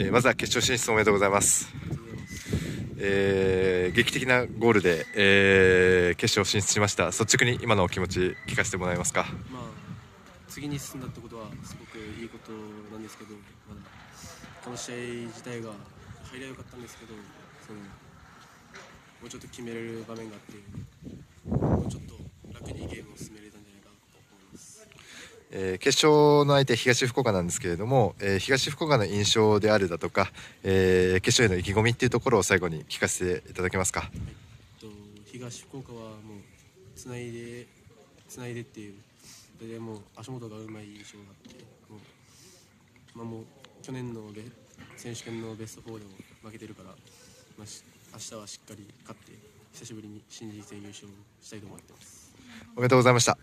えーまずは決勝進出おめでとうございます。えー劇的なゴールで、えー決勝進出しました。率直に今のお気持ち聞かせてもらえますか？まあ次に進んだってことはすごくいいことなんですけど、まだこの試合自体が入りは良かったんですけど、そのもうちょっと決めれる場面があって、もうちょっと楽にゲームを進めれたんじゃないかなと思います。えー決勝の相手東福岡なんですけれども、えー東福岡の印象であるだとか、えー決勝への意気込みっていうところを最後に聞かせていただけますか？えっと東福岡はもうつないでつないでっていうそれでもう足元がうまい印象があってもう,、まあ、もう去年のベ選手権のベスト4でも負けてるから、まあ、し明日はしっかり勝って久しぶりに新人戦優勝したいと思ってますおめでとうございました